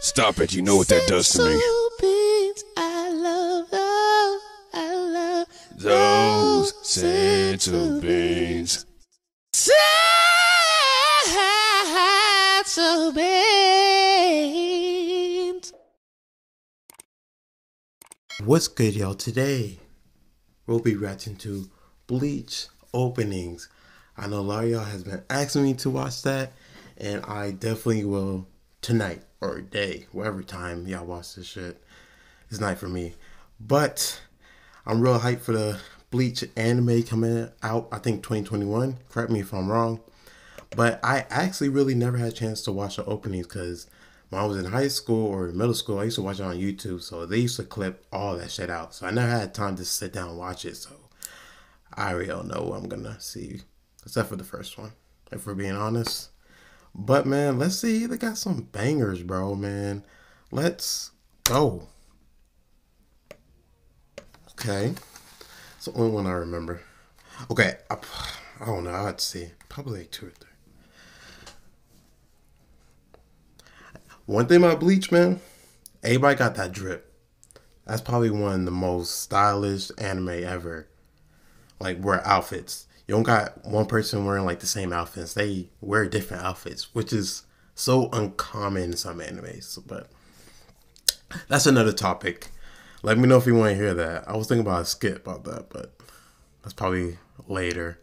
Stop it. You know what that does to me. Beans, I love, oh, I love Those senzu beans. senzu beans. What's good, y'all? Today, we'll be reacting to Bleach openings. I know a lot of y'all has been asking me to watch that, and I definitely will tonight or day, whatever time y'all watch this shit. It's night for me. But I'm real hyped for the Bleach anime coming out, I think 2021. Correct me if I'm wrong. But I actually really never had a chance to watch the openings because when I was in high school or middle school, I used to watch it on YouTube. So they used to clip all that shit out. So I never had time to sit down and watch it. So I really don't know what I'm going to see, except for the first one, if we're being honest. But man, let's see. They got some bangers, bro, man. Let's go. Okay. It's the only one I remember. Okay. I, I don't know. I'd see. Probably like two or three. One thing about Bleach, man, everybody got that drip. That's probably one of the most stylish anime ever. Like wear outfits. You don't got one person wearing like the same outfits. They wear different outfits, which is so uncommon in some animes. But that's another topic. Let me know if you want to hear that. I was thinking about a skit about that, but that's probably later.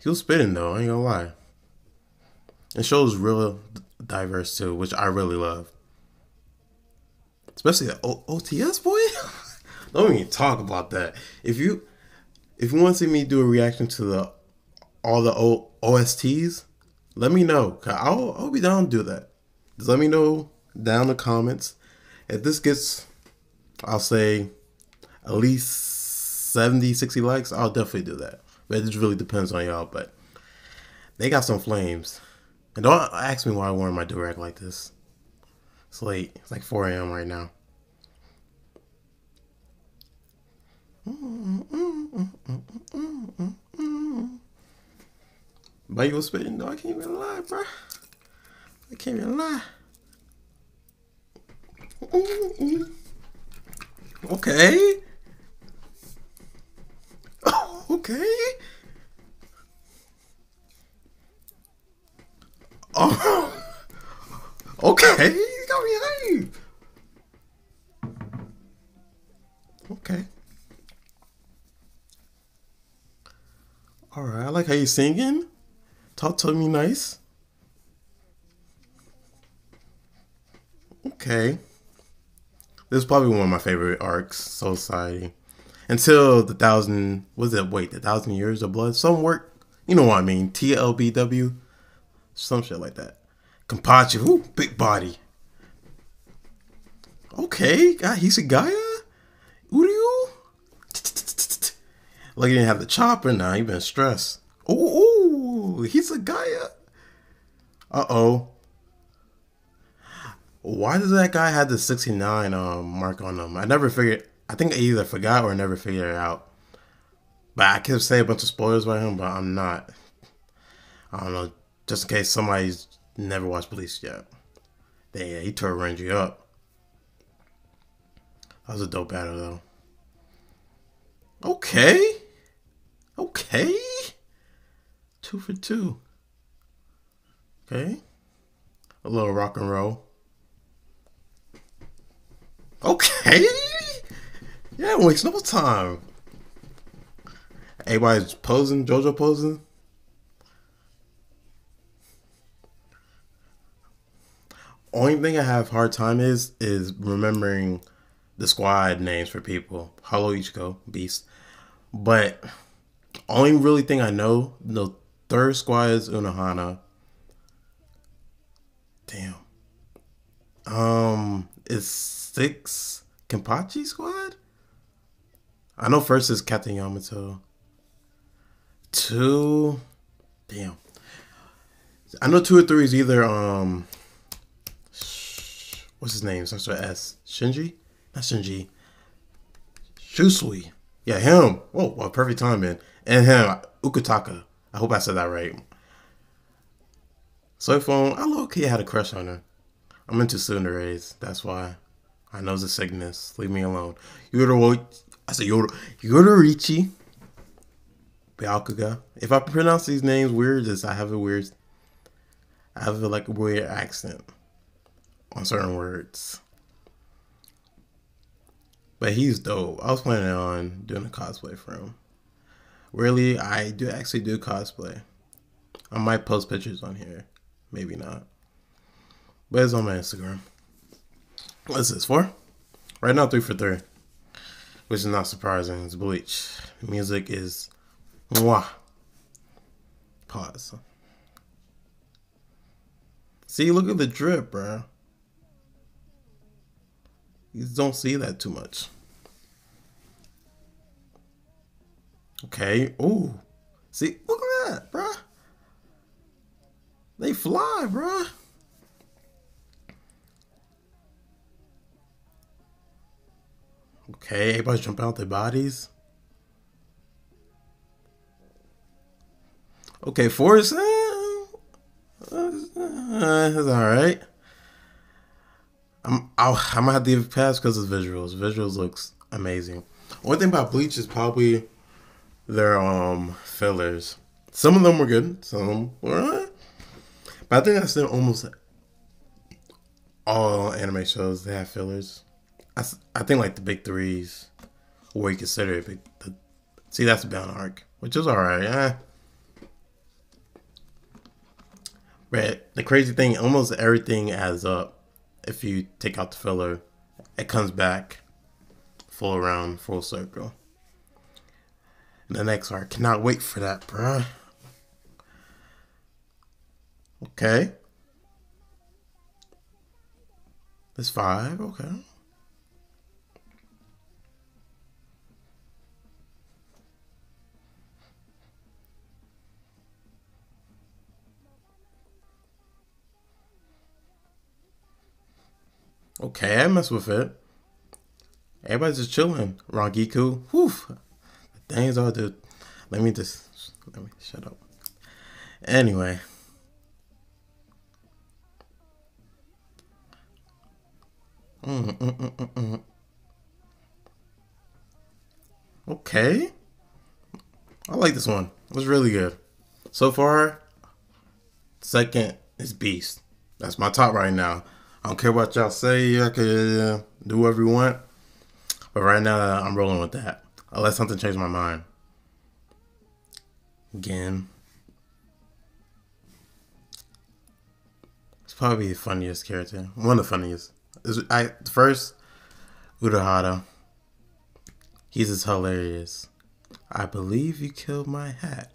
He was spitting though, I ain't gonna lie. It shows real diverse too, which I really love. Especially the o- OTS boy. Don't even talk about that. If you if you want to see me do a reaction to the all the o- OSTs, let me know. Cause I'll I'll be down to do that. Just let me know down in the comments. If this gets I'll say at least 70, 60 likes, I'll definitely do that. But it just really depends on y'all. But they got some flames. And don't ask me why I wear my direct like this. It's late. It's like 4 a.m. right now. Was spitting though. I can't even lie, bro. I can't even lie. Okay. Okay. Oh. Okay. You got me hype. Okay. All right. I like how you're singing. Talk to me nice. Okay. This is probably one of my favorite arcs, Soul Society. Until the thousand, was it, wait, the thousand years of blood? Some work, you know what I mean, TLBW, some shit like that. Kenpachi, ooh, big body. Okay, got Hitsugaya? Uryu? Like he didn't have the chopper now, he been stressed. Ooh, ooh, Hitsugaya. Uh-oh. Why does that guy have the 69 um mark on him? I never figured. I think I either forgot or never figured it out. But I could say a bunch of spoilers about him, but I'm not. I don't know. Just in case somebody's never watched Bleach yet. Damn, he tore Renji up. That was a dope battle though. Okay. Okay. Two for two. Okay. A little rock and roll. Okay. Yeah, it no time. Everybody's posing, JoJo posing. Only thing I have hard time is is remembering the squad names for people. Hollow Ichigo, Beast. But only really thing I know, the third squad is Unohana. Damn. Um, is six Kenpachi squad? I know first is Captain Yamato. Two, damn. I know two or three is either um, what's his name? Starts with S. Shinji, not Shinji. Shunsui. Yeah, him. Whoa, well, perfect timing. And him, Ukutaka. I hope I said that right. Soi Fon, I low key had a crush on her. I'm into tsunderes. That's why. I know a sickness. Leave me alone. Yoda, I said Yoda, Yodorichi. Byakuya. If I pronounce these names weird, I have a weird, I have a, like a weird accent on certain words. But he's dope. I was planning on doing a cosplay for him. Really, I do actually do cosplay. I might post pictures on here. Maybe not. But it's on my Instagram. What's this for? Right now, three for three. Which is not surprising. It's Bleach. The music is mwah. Pause. See, look at the drip, bro. You don't see that too much. Okay. Ooh. See, look at that, bro. They fly, bro. Okay, everybody's jumping out their bodies. Okay, Forrest, uh, uh, that's all right. I'm I'll, I'm gonna have to give it pass because of visuals. Visuals looks amazing. One thing about Bleach is probably their um fillers. Some of them were good. Some were, but I think that's in almost all anime shows. They have fillers. I, I think like the big threes, or you consider it. Big, the, see, that's a Bount arc, which is all right. Yeah. But the crazy thing, almost everything adds up. If you take out the filler, it comes back full around, full circle. And the next arc, cannot wait for that, bruh. Okay. That's five, okay. Okay, I mess with it. Everybody's just chilling. Rangiku, whew. Things I do. Let me just let me shut up. Anyway. Mm, mm, mm, okay. I like this one. It was really good. So far, second is Beast. That's my top right now. I don't care what y'all say. I uh, do whatever you want. But right now, I'm rolling with that. Unless something changes my mind. Again. It's probably the funniest character. One of the funniest. Is I First, Urahara. He's just hilarious. I believe you killed my hat.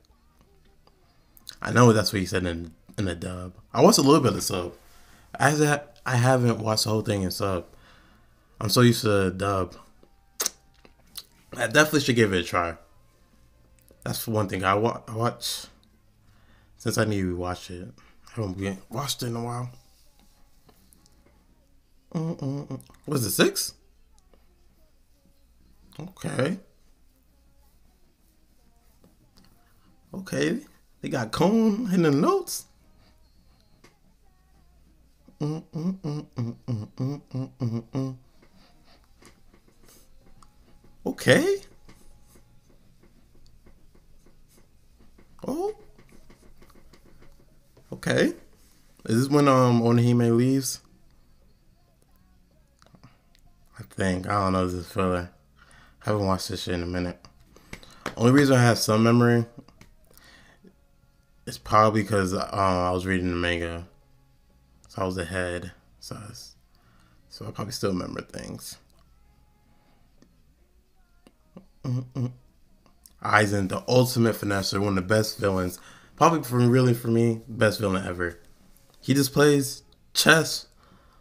I know that's what he said in in the dub. I watched a little bit of the sub. I I haven't watched the whole thing in sub. I'm so used to the dub. I definitely should give it a try. That's one thing I, wa- watch. Since I need to watch it, I haven't watched it in a while. Mm-mm-mm. Was it six? Okay. Okay. They got Cone in the notes. Okay. Oh. Okay. Is this when um Orihime leaves? I think. I don't know this filler. I haven't watched this shit in a minute. Only reason I have some memory is probably because uh, I was reading the manga. So I was ahead. So I, was, so I probably still remember things. Mm-mm. Aizen, the ultimate finesser, one of the best villains. Probably for really for me, best villain ever. He just plays chess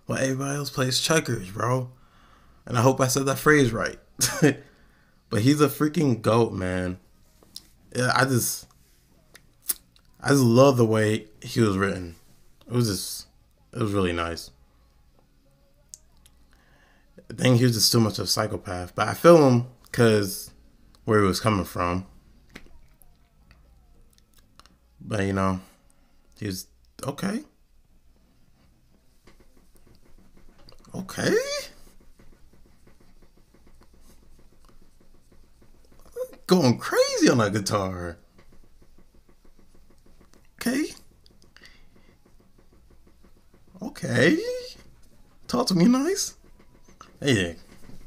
while everybody else plays checkers, bro. And I hope I said that phrase right. but he's a freaking goat, man. Yeah, I just I just love the way he was written. It was just it was really nice. I think he was just too much of a psychopath, but I feel him because where he was coming from. But you know, he was okay. Okay. Going crazy on that guitar. Okay. Okay. Talk to me nice. Hey,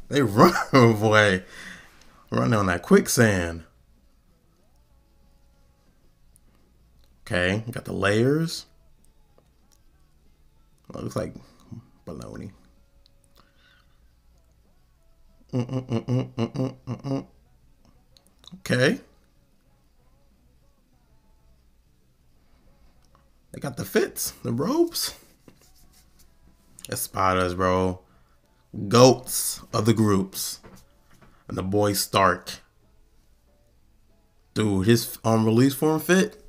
they run, boy. Running on that quicksand. Okay, got the layers. looks like baloney. Okay. They got the fits, the ropes. Espadas, bro. Goats of the groups. The boy Stark. Dude, his um release form fit.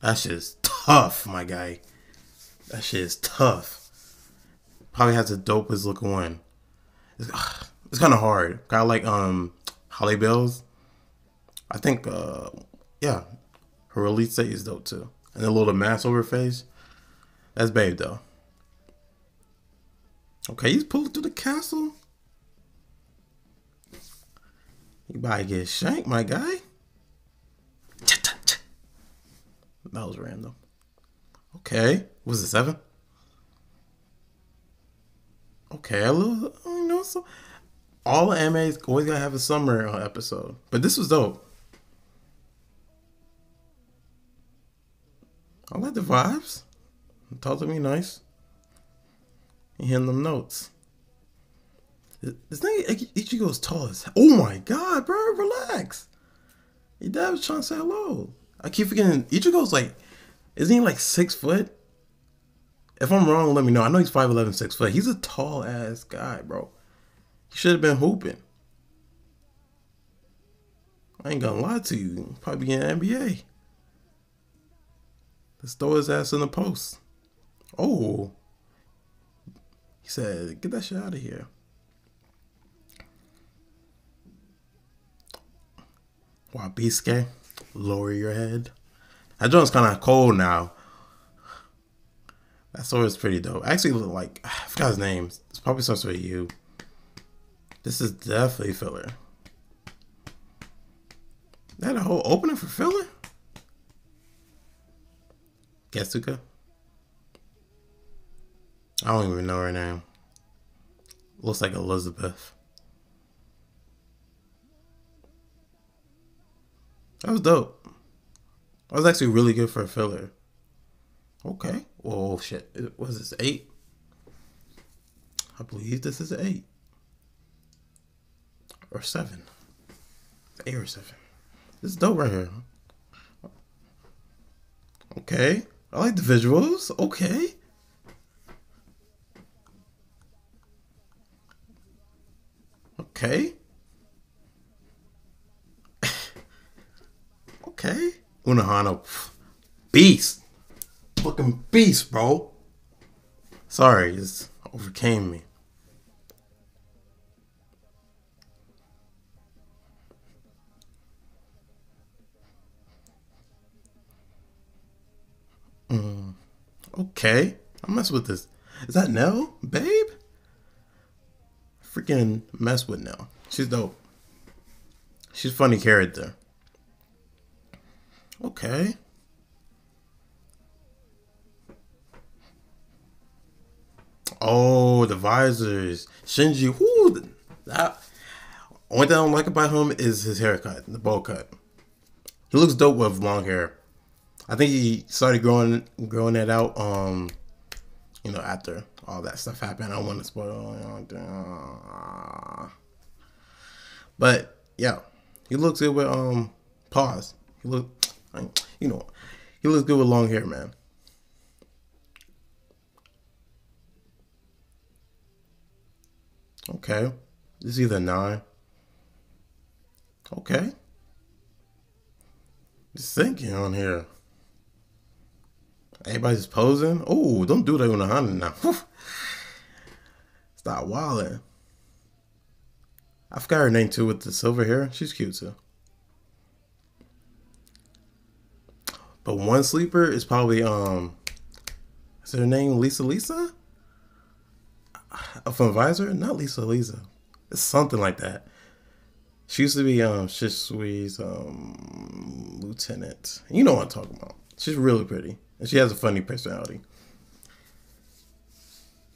That shit is tough, my guy. That shit is tough. Probably has the dopest looking one. It's, it's kind of hard. Kind of like um Holly Bells. I think uh yeah, her release date is dope too. And the little mask over face. That's babe though. Okay, he's pulling through the castle. You about to get shanked, my guy. That was random. Okay, was it seven? Okay, I love. You know, so all the MAs always gotta have a summer episode, but this was dope. I like the vibes. Talk to me nice. You hitting them notes. This thing Ichigo's tall as Oh my god, bro, relax. Your dad was trying to say hello. I keep forgetting Ichigo's like isn't he like six foot? If I'm wrong, let me know. I know he's 5'11, 6 foot. He's a tall ass guy, bro. He should have been hooping. I ain't gonna lie to you. Probably be in NBA. Let's throw his ass in the post. Oh. He said, get that shit out of here. Wow, Bisque, lower your head. That joint's kind of cold now. That sword is pretty dope. Actually, look like, I forgot his name. It's probably starts with you. This is definitely filler. That a whole opening for filler? Getsuka? I don't even know her name. Looks like Elizabeth. That was dope. That was actually really good for a filler. Okay. Oh shit. Was this eight? I believe this is eight. Or seven. Eight or seven. This is dope right here. Okay. I like the visuals. Okay. Okay. okay. Unohana, beast. Fucking beast, bro. Sorry, it overcame me. Mm, okay. I mess with this. Is that Nell, babe? Freaking mess with Nell. She's dope. She's funny character. Okay. Oh, the visors. Shinji. Whoo, that. Only thing I don't like about him is his haircut, the bowl cut. He looks dope with long hair. I think he started growing growing that out. Um, you know, after all that stuff happened. I don't want to spoil. But yeah, he looks good with um pause. He look, you know, he looks good with long hair, man. Okay. This is either nine. Okay. Just thinking on here. Everybody's posing. Oh, don't do that on the hundred now. Stop wilding. I forgot her name too with the silver hair. She's cute too. But one sleeper is probably um is her name Lisa Lisa? from Visor, not Lisa Lisa. It's something like that. She used to be um Shisui's um lieutenant. You know what I'm talking about. She's really pretty. And she has a funny personality.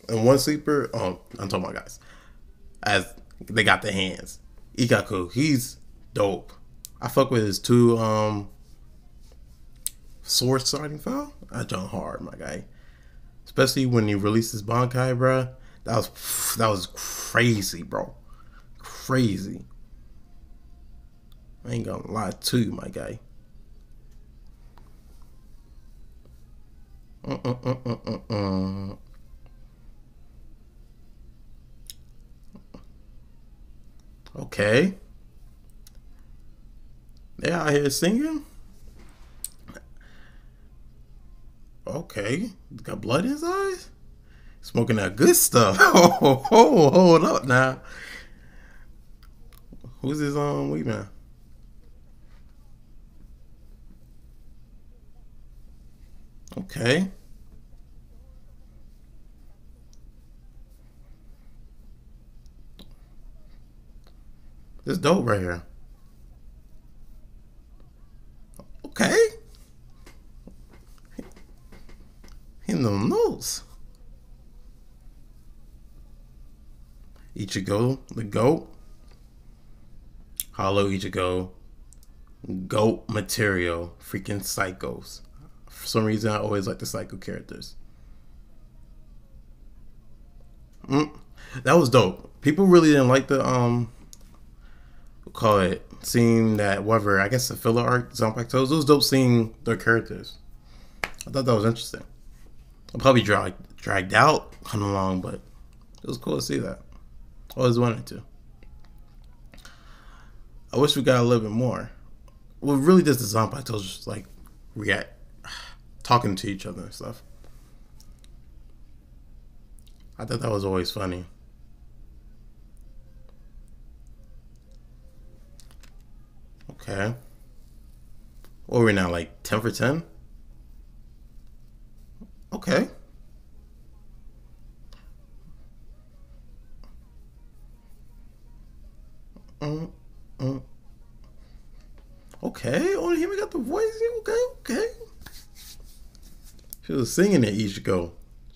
And one sleeper, um, I'm talking about guys. As they got the hands. Ikkaku, he's dope. I fuck with his two um sword starting file. I jump hard, my guy. Especially when he released his Bankai, bro. That was that was crazy, bro. Crazy. I ain't gonna lie to you, my guy. Okay. They out here singing? Okay. Got blood in his eyes? Smoking that good stuff. Oh, hold up now. Who's his um man? Okay. This dope right here. Okay. In the nose. Ichigo, the goat. Hollow Ichigo. Goat material. Freaking psychos. For some reason, I always like the psycho characters. Mm, that was dope. People really didn't like the um call it seeing that whatever I guess the filler arc Zanpakuto. It was dope seeing their characters. I thought that was interesting. I probably dragged dragged out coming along, but it was cool to see that. Always wanted to. I wish we got a little bit more. Well, really, just the Zanpakuto just like react, talking to each other and stuff. I thought that was always funny. Okay. What are we now, like 10 for 10? Okay. Mm, mm. Okay, only him got the voice. Okay, okay. She was singing it Ichigo.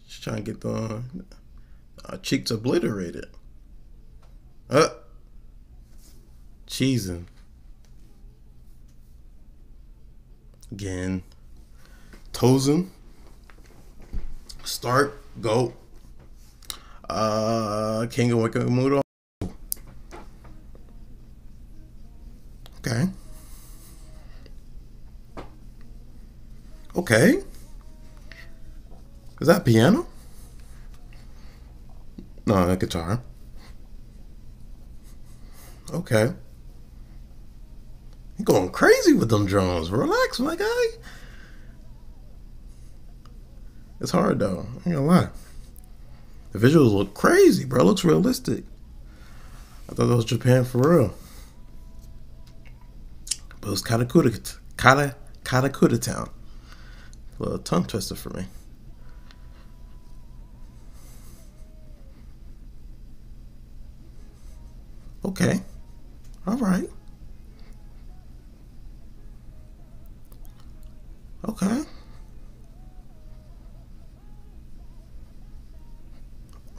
She's trying to get the uh, cheeks obliterated. Uh, cheesing. Again. Tozen. Start. Go. Uh, King of. Okay. Okay. Is that piano? No, that guitar. Okay. You're going crazy with them drums. Relax, my guy. It's hard though. I ain't gonna lie. The visuals look crazy, bro. It looks realistic. I thought that was Japan for real. But it was Katakura, Kata, Katakura Town. A little tongue twister for me. Okay. All right. Okay.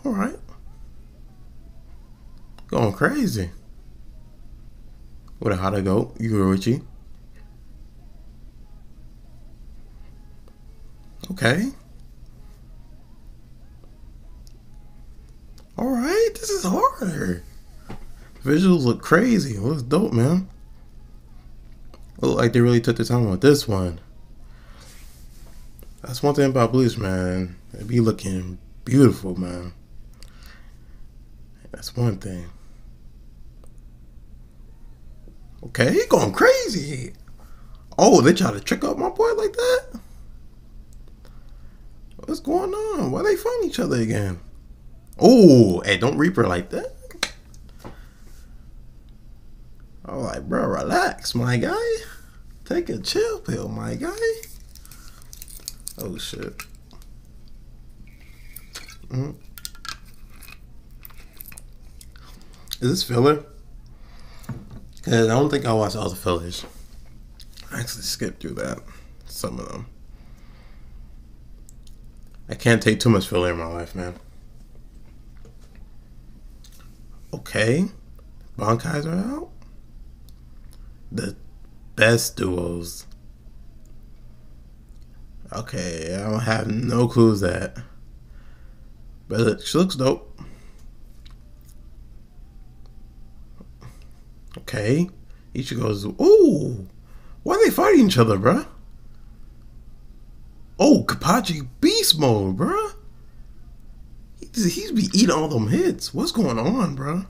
All right. Going crazy. With a how to go, Yoruichi. Okay. All right, this is harder. Visuals look crazy. It looks dope, man. Look like they really took the time with this one. That's one thing about Bleach, man. It be looking beautiful, man. That's one thing. Okay, he going crazy. Oh, they try to trick up my boy like that? What's going on? Why they find each other again? Oh, hey, don't Reaper like that. I'm like, bro, relax, my guy. Take a chill pill, my guy. Oh shit. Mm. Is this filler? Cause I don't think I watched all the fillers. I actually skipped through that. Some of them. I can't take too much filler in my life, man. Okay. Bankais are out. The best duos. Okay, I don't have no clues that. But she looks dope. Okay. Ichigo's. Ooh! Why are they fighting each other, bruh? Oh, Kenpachi beast mode, bruh. He's, he's be eating all them hits. What's going on, bruh?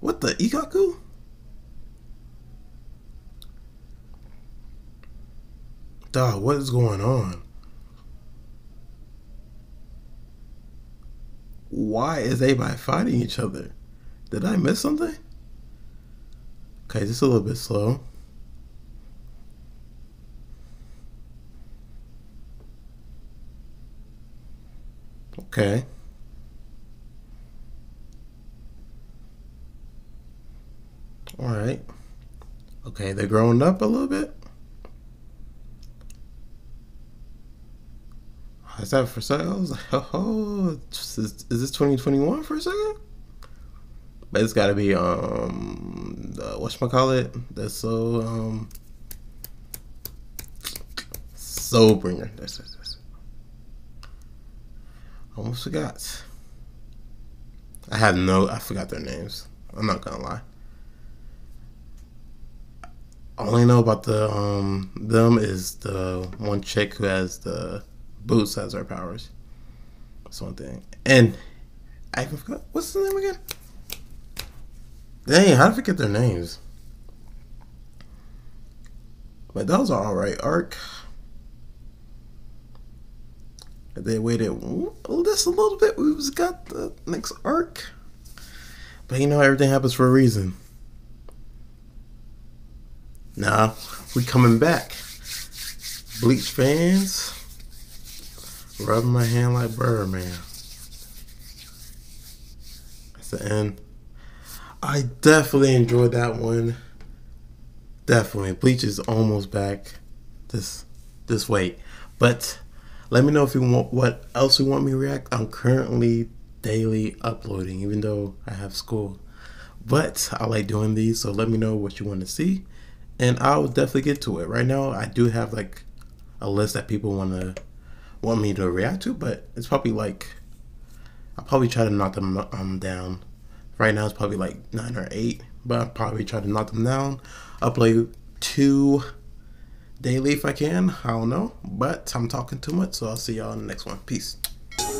What the Ikkaku? Dog, what is going on? Why is everybody fighting each other? Did I miss something? Okay, is a little bit slow. Okay. All right. Okay, they're growing up a little bit. Is that for sales? Oh, is, is this 2021 for a second? But it's got to be um, uh, what call it? That's so um, Soulbringer. That's, that's. Almost forgot. I have no. I forgot their names. I'm not gonna lie. All I only know about the um them is the one chick who has the boots as her powers. That's one thing. And I forgot what's the name again? Dang, how did I forget their names? But those are alright. Arc. They waited just a little bit. We just got the next arc. But you know, everything happens for a reason. Nah, we coming back. Bleach fans, rubbing my hand like Birdman. That's the end. I definitely enjoyed that one. Definitely, Bleach is almost back. This this wait, but let me know if you want what else you want me react. I'm currently daily uploading, even though I have school. But I like doing these, so let me know what you want to see and I'll definitely get to it. Right now, I do have like a list that people want to want me to react to, but it's probably like I'll probably try to knock them um down. Right now, it's probably like nine or eight, but I'll probably try to knock them down. Upload two daily if I can. I don't know, but I'm talking too much, so I'll see y'all in the next one. Peace.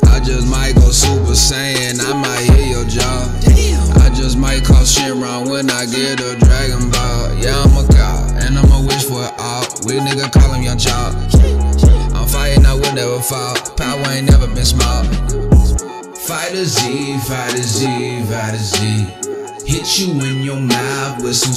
I just might go super saiyan, I might hit your jaw. I just might call Shenron when I get a Dragon Ball. Yeah, I'm a god, and I'ma wish for it all. We nigga call him. I'm fighting, I will never fall. Power ain't never been small. Fighter Z, Fighter Z, Fighter Z. Hit you in your mouth with some.